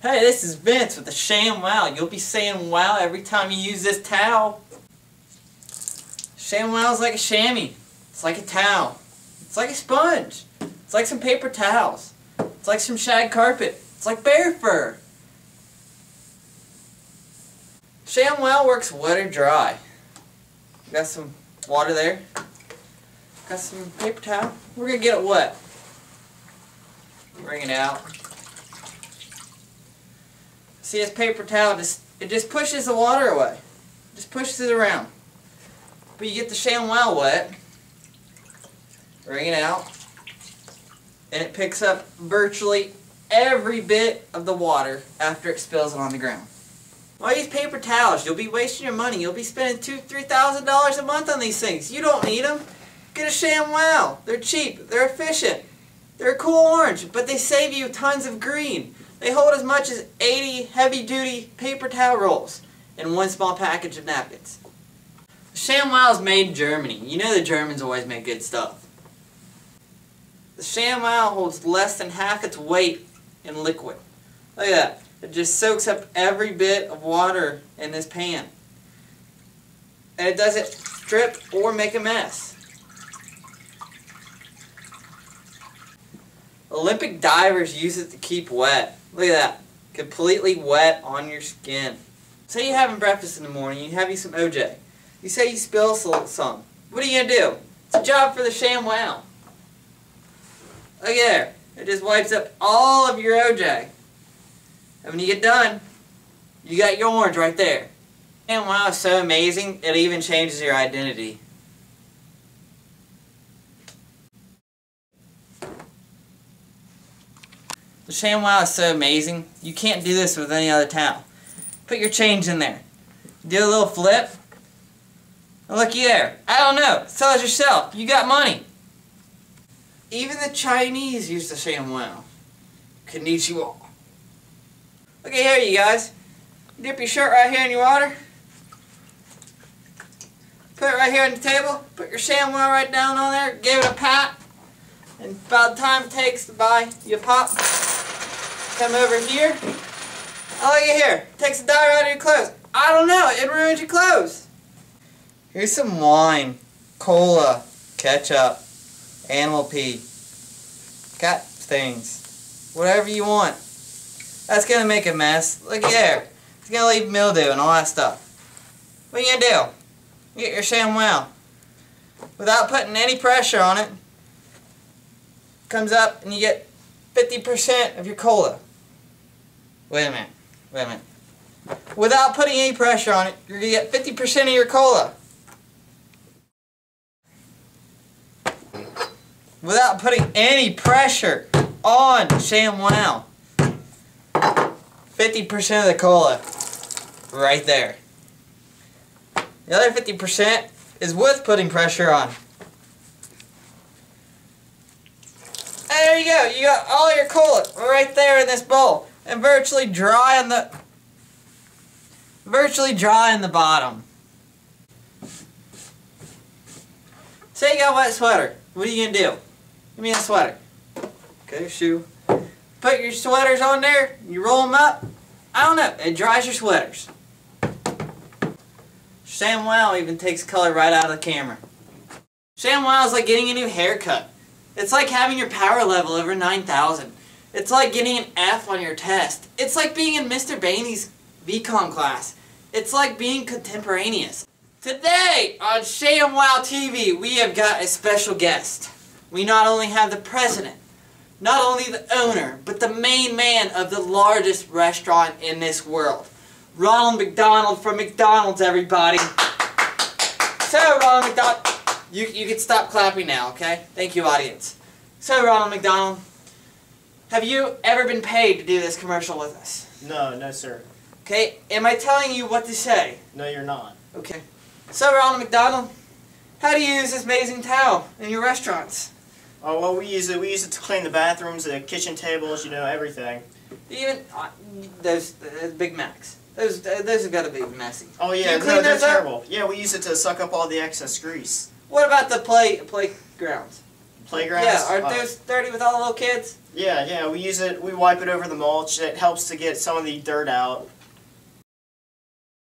Hey, this is Vince with the Sham Wow. You'll be saying wow every time you use this towel. Sham Wow is like a chamois. It's like a towel. It's like a sponge. It's like some paper towels. It's like some shag carpet. It's like bear fur. Sham Wow works wet or dry. Got some water there. Got some paper towel. We're gonna get it wet. Bring it out. See this paper towel just it just pushes the water away. Just pushes it around. But you get the ShamWow wet. Bring it out. And it picks up virtually every bit of the water after it spills it on the ground. Why use paper towels? You'll be wasting your money. You'll be spending two, three thousand dollars a month on these things. You don't need them. Get a ShamWow. They're cheap. They're efficient. They're a cool orange, but they save you tons of green. They hold as much as 80 heavy-duty paper towel rolls in one small package of napkins. ShamWow is made in Germany. You know the Germans always make good stuff. The ShamWow holds less than half its weight in liquid. Look at that. It just soaks up every bit of water in this pan. And it doesn't drip or make a mess. Olympic divers use it to keep wet. Look at that. Completely wet on your skin. Say you're having breakfast in the morning, you have you some OJ. You say you spill some. What are you going to do? It's a job for the ShamWow. Look at there. It just wipes up all of your OJ. And when you get done, you got your orange right there. ShamWow is so amazing, it even changes your identity. The ShamWow is so amazing, you can't do this with any other towel. Put your change in there. Do a little flip. Looky there. I don't know. Tell us yourself. You got money. Even the Chinese use the ShamWow. Konnichiwa. Okay, here you guys. Dip your shirt right here in your water. Put it right here on the table. Put your ShamWow right down on there. Give it a pat. And about the time it takes to buy you pop, come over here. Oh, at here. Takes the dye out of your clothes. I don't know. It ruins your clothes. Here's some wine, cola, ketchup, animal pee, cat things, whatever you want. That's going to make a mess. Look there. It's going to leave mildew and all that stuff. What are you going to do? get your ShamWow. Without putting any pressure on it, comes up and you get 50% of your cola. Wait a minute. Wait a minute. Without putting any pressure on it, you're going to get 50% of your cola. Without putting any pressure on ShamWow. 50% of the cola. Right there. The other 50% is with putting pressure on. And there you go. You got all your cola right there in this bowl. And virtually dry on the... Virtually dry in the bottom. Say you got a wet sweater. What are you to do? Give me a sweater. Okay, shoe. Put your sweaters on there. You roll them up. I don't know. It dries your sweaters. ShamWow even takes color right out of the camera. ShamWow is like getting a new haircut. It's like having your power level over 9,000. It's like getting an F on your test. It's like being in Mr. Baney's VCOM class. It's like being contemporaneous. Today on ShamWow TV, we have got a special guest. We not only have the president, not only the owner, but the main man of the largest restaurant in this world. Ronald McDonald from McDonald's, everybody. So, Ronald McDonald, you, you can stop clapping now, okay? Thank you, audience. So, Ronald McDonald, have you ever been paid to do this commercial with us? No, no, sir. Okay, am I telling you what to say? No, you're not. Okay. So, Ronald McDonald, how do you use this amazing towel in your restaurants? Oh well, we use it. We use it to clean the bathrooms, the kitchen tables, you know, everything. Even uh, those uh, Big Macs. Those uh, those have got to be messy. Oh yeah, no, they're those up? terrible. Yeah, we use it to suck up all the excess grease. What about the play playgrounds? Playgrounds. Yeah, aren't uh, those dirty with all the little kids? Yeah, yeah, we use it. We wipe it over the mulch. It helps to get some of the dirt out.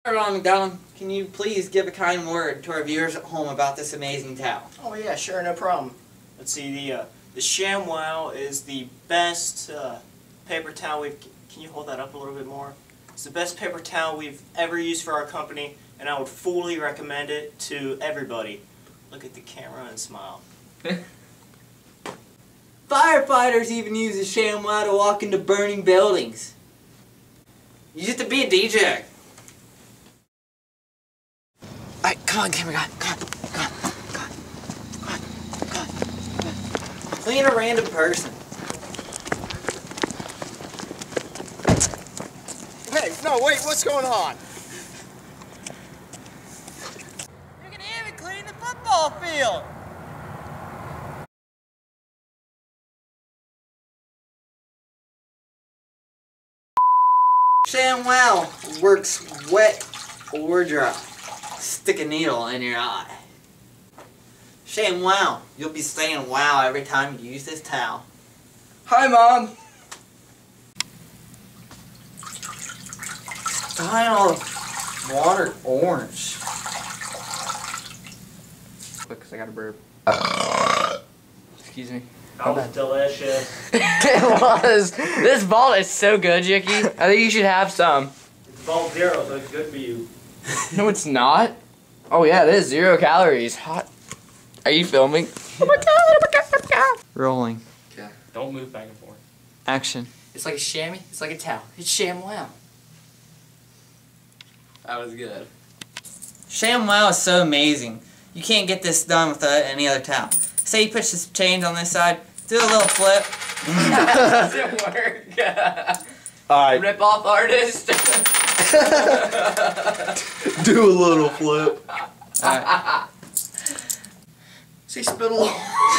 Ronald McDonald, can you please give a kind word to our viewers at home about this amazing towel? Oh yeah, sure, no problem. Let's see. The uh, the ShamWow is the best uh, paper towel we've. Can you hold that up a little bit more? It's the best paper towel we've ever used for our company, and I would fully recommend it to everybody. Look at the camera and smile. Firefighters even use a ShamWow to walk into burning buildings. Use it to be a DJ. Alright, come on, camera guy. Come on, come on, come on, come on, come on, come on. Clean a random person. Hey, no, wait, what's going on? You can even clean the football field. ShamWow works wet or dry. Stick a needle in your eye. ShamWow, you'll be saying wow every time you use this towel. Hi, Mom. Style water orange. Quick, cause I got a burp. Excuse me. That was delicious. it was. This ball is so good, Jicky. I think you should have some. It's ball zero, so it's good for you. No, it's not. Oh yeah, it is zero calories. Hot. Are you filming? Oh my god! Oh my god! Oh my god! Rolling. Don't move back and forth. Action. It's like a chamois. It's like a towel. It's sham wow. That was good. ShamWow is so amazing. You can't get this done without any other towel. Say you push this change on this side, do a little flip. Does it work. Alright, Rip off artist. do a little flip. Alright. See spittle.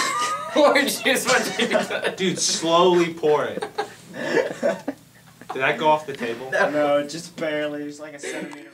Orange juice. What you do? Dude, slowly pour it. Did that go off the table? No, just barely. It's like a centimeter.